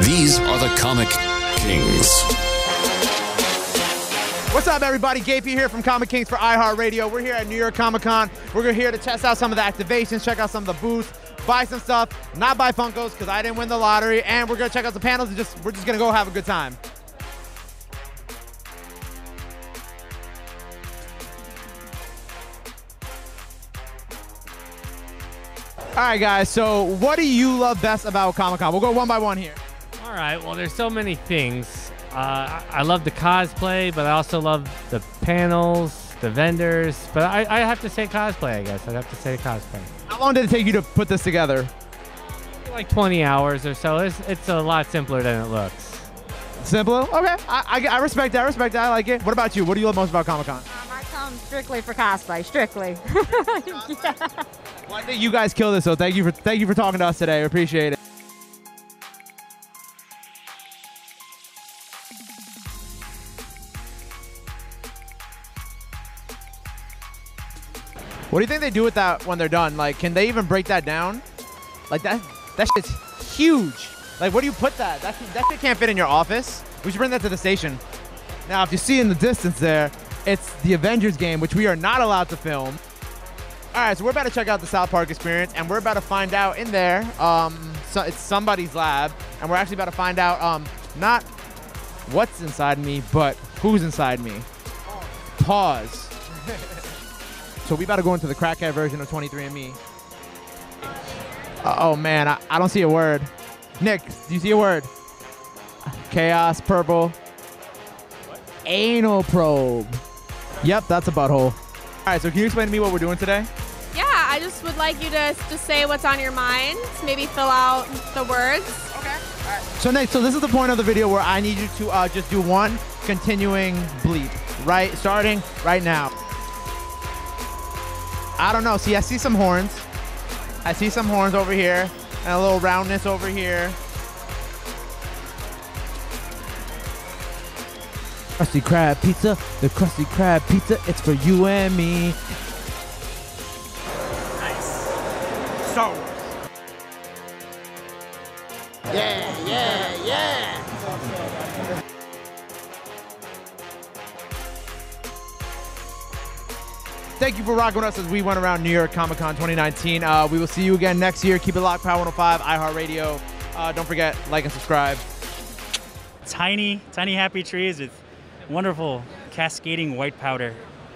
These are the Comic Kings. What's up, everybody? Gabe here from Comic Kings for iHeartRadio. We're here at New York Comic Con. We're here to test out some of the activations, check out some of the booths, buy some stuff, not buy Funkos because I didn't win the lottery, and we're gonna check out the panels and just we're just gonna go have a good time. All right, guys. So, what do you love best about Comic Con? We'll go one by one here. All right. Well, there's so many things. Uh, I, I love the cosplay, but I also love the panels, the vendors. But I, I have to say cosplay. I guess I'd have to say cosplay. How long did it take you to put this together? Like 20 hours or so. It's, it's a lot simpler than it looks. Simple. Okay. I, I, I respect that. I respect that. I like it. What about you? What do you love most about Comic Con? Um, I come strictly for cosplay, strictly. yeah. Well, I think you guys killed it. So thank you for thank you for talking to us today. We appreciate it. What do you think they do with that when they're done? Like, can they even break that down? Like that that shit's huge. Like, where do you put that? That shit, that shit can't fit in your office. We should bring that to the station. Now, if you see in the distance there, it's the Avengers game, which we are not allowed to film. All right, so we're about to check out the South Park experience, and we're about to find out in there. Um, so it's somebody's lab, and we're actually about to find out um, not what's inside me, but who's inside me. Pause. so we about to go into the crackhead version of 23andMe. Uh, oh man, I, I don't see a word. Nick, do you see a word? Chaos, purple. Anal probe. Yep, that's a butthole. All right, so can you explain to me what we're doing today? Yeah, I just would like you to just say what's on your mind. Maybe fill out the words. So Nick, so this is the point of the video where I need you to uh, just do one continuing bleep, right? Starting right now. I don't know. See, I see some horns. I see some horns over here, and a little roundness over here. Krusty Krab pizza, the Krusty Krab pizza, it's for you and me. Star Wars. Yeah, yeah, yeah. Thank you for rocking with us as we went around New York Comic Con 2019. Uh, we will see you again next year. Keep it locked, Power 105, iHeartRadio. Uh, don't forget, like and subscribe. Tiny, tiny happy trees with wonderful cascading white powder.